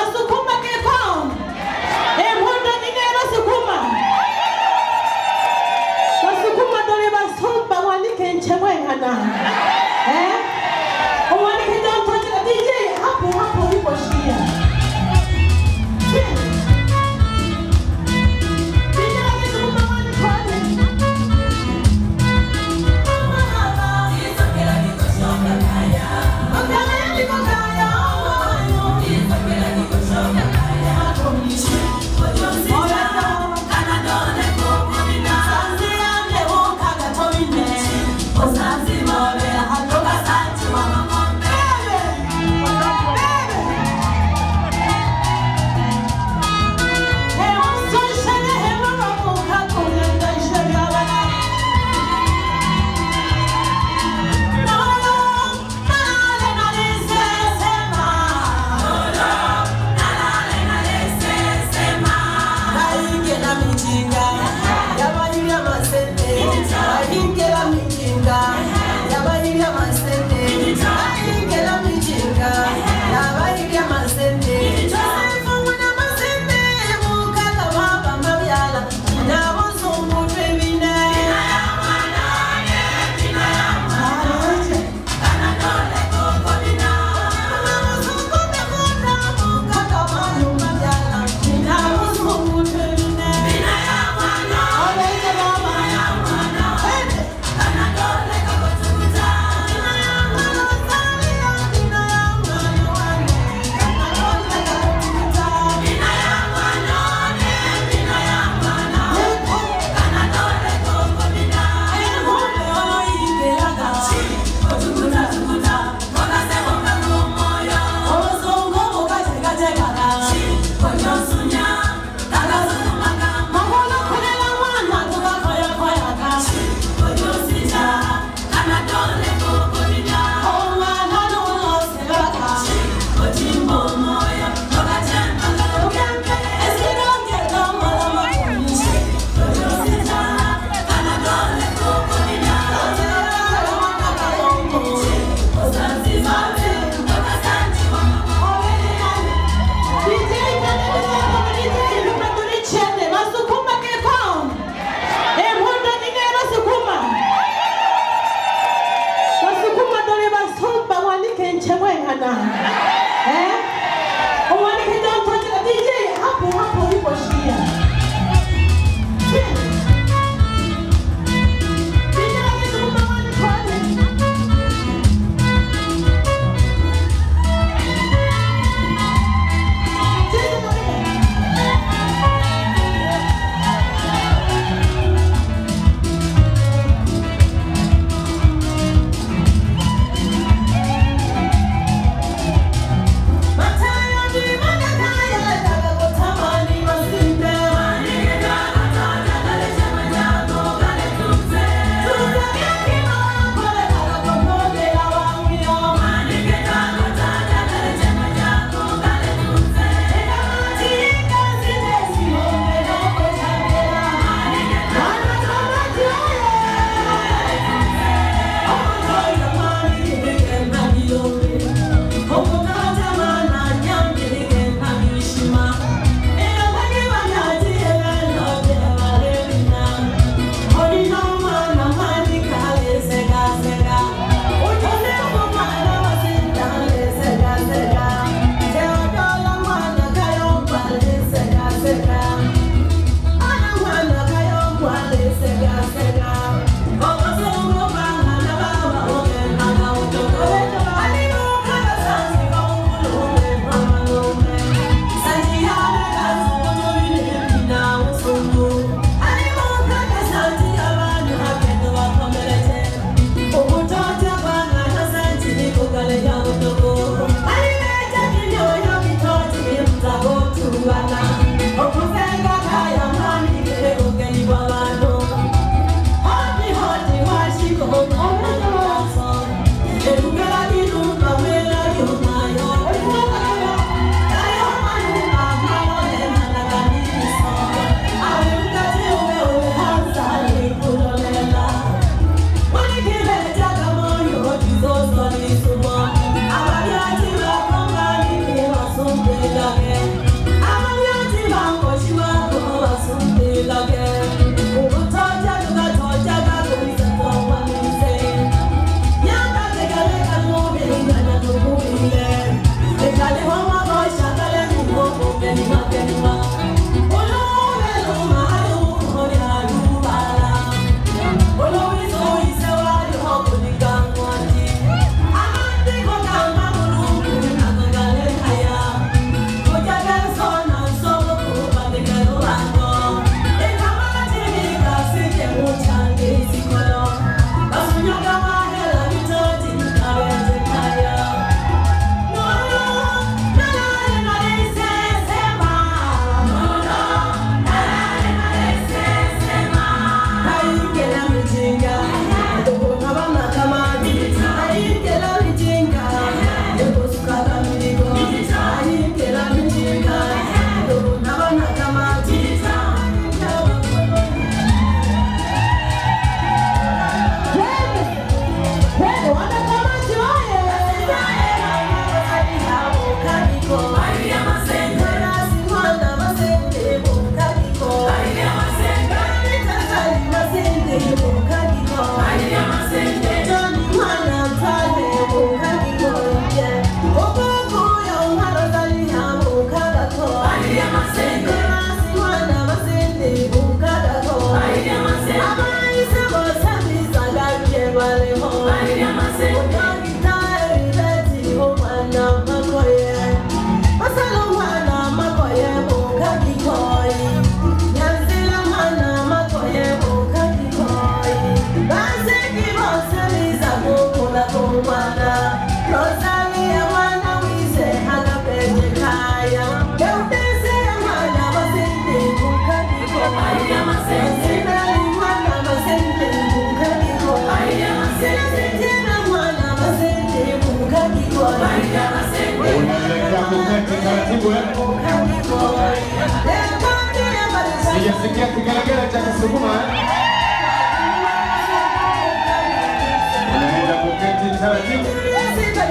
Eu sou muketi taratibu eh. Sijasikia kigelegele cha Kisukuma eh. Unaenda kuketi taratibu. Asante